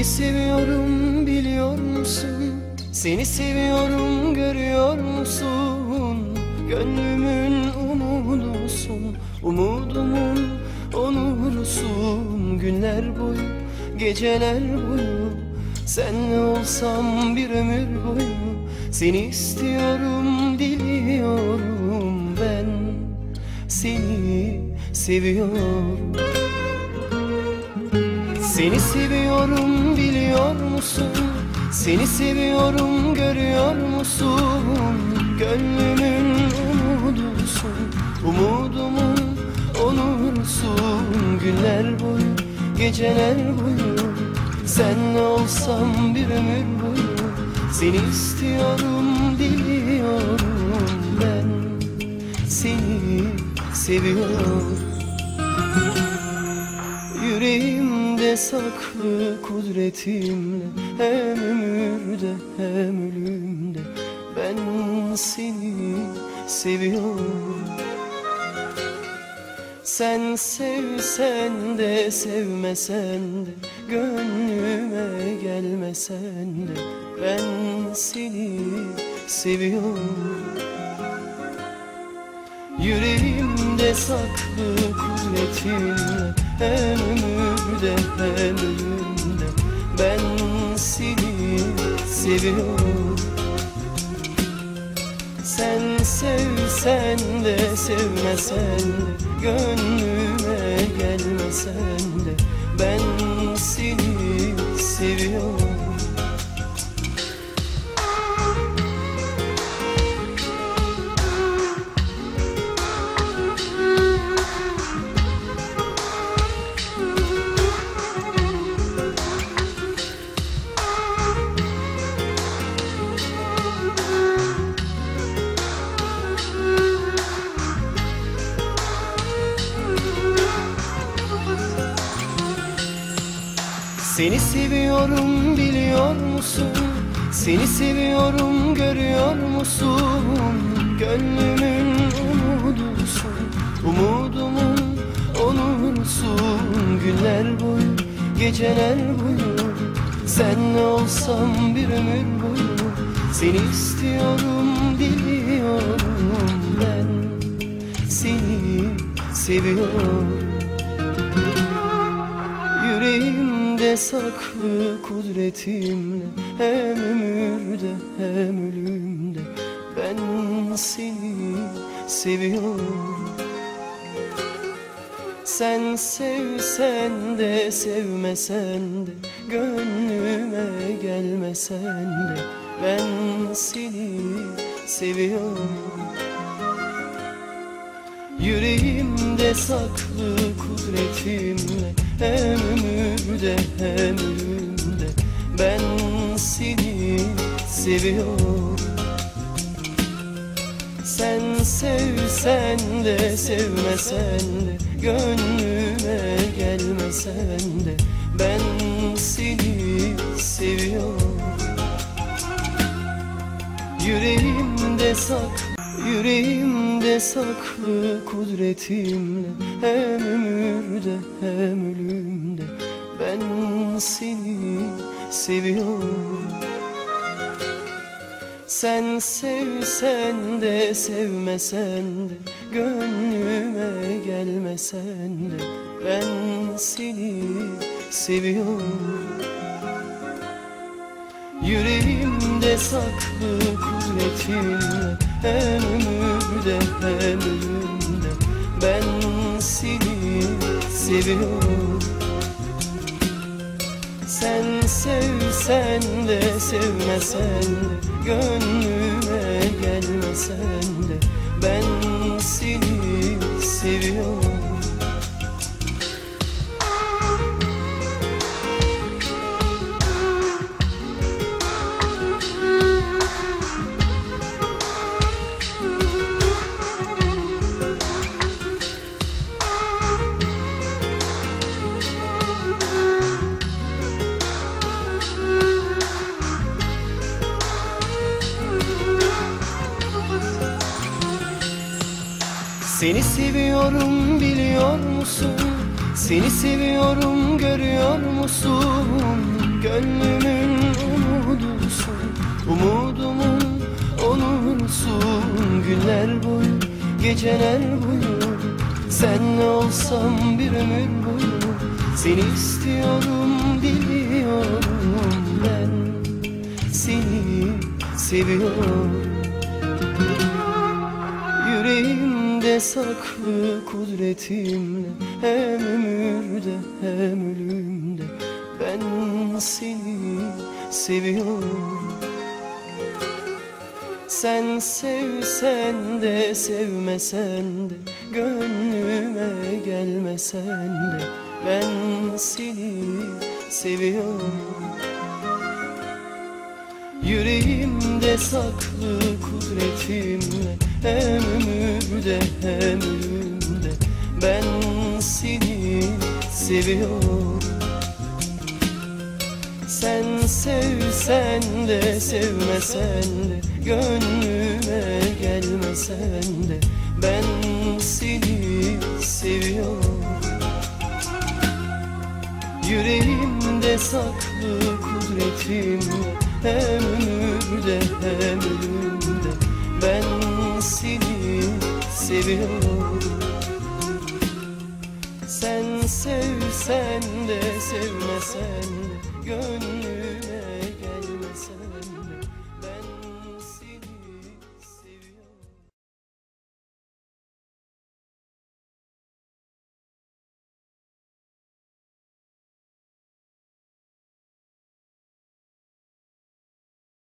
Seni seviyorum biliyor musun? Seni seviyorum görüyor musun? Gönlümün umudusun, umudumun onurusun Günler boyu, geceler boyu Senle olsam bir ömür boyu Seni istiyorum, diliyorum ben Seni seviyorum seni seviyorum biliyor musun? Seni seviyorum görüyor musun? Gönlümün umudusun Umudumun onursun Günler boyu, geceler boyu Senle olsam bir ömür boyu Seni istiyorum, diliyorum ben Seni seviyorum Yüreğimde saklı kudretimle Hem ömürde hem ölümde Ben seni seviyorum. Sen sevsen de sevmesen de Gönlüme gelmesen de. Ben seni seviyorum. Yüreğimde saklı kudretinle ömürde hem ölümde Ben seni seviyorum. Sen sevsen de sevmesen de Gönlüme gelmesen de Ben seni seviyorum Seni seviyorum biliyor musun? Seni seviyorum görüyor musun? Gönlümün umudusun Umudumun onursun Günler boyu, geceler boyu Senle olsam bir ömür boyu Seni istiyorum, diliyorum ben Seni seviyorum Yüreğimde saklı kudretimle Hem ömürde hem ölümde. Ben seni seviyorum. Sen sevsen de sevmesen de Gönlüme gelmesen de. Ben seni seviyorum. Yüreğimde saklı kudretimle Hem ömürde hem ölümde Ben seni seviyorum. Sen sevsen de sevmesen de Gönlüme gelmesen de Ben seni seviyorum. Yüreğimde saklı Yüreğimde saklı kudretimle Hem ömürde hem ölümde Ben seni seviyorum. Sen sevsen de sevmesen de Gönlüme gelmesen de Ben seni seviyorum. Yüreğimde saklı kudretinle Hem ömürde hem ölümde Ben seni seviyorum Sen sevsen de sevmesen de Gönlüme gelmesen Seni seviyorum biliyor musun? Seni seviyorum görüyor musun? Gönlümün umudusun Umut yurdumun onursun Günler boyu, geceler boyu Senle olsam bir ömür boyu Seni istiyorum, diliyorum ben Seni seviyorum Yüreğimde saklı kudretimle Hem ömürde hem ölümde. Ben seni seviyorum. Sen sevsen de sevmesen de Gönlüme gelmesen de. Ben seni seviyorum. Yüreğimde saklı kudretimle Hem ömürde hem ölümde Ben seni seviyorum. Sen sevsen de sevmesen de Gönlüme gelmesen de Ben seni seviyorum. Yüreğimde saklı kudretimle Hem ömürde hem ölümde seviyorum Sen sevsen de sevmesen de Gönlüme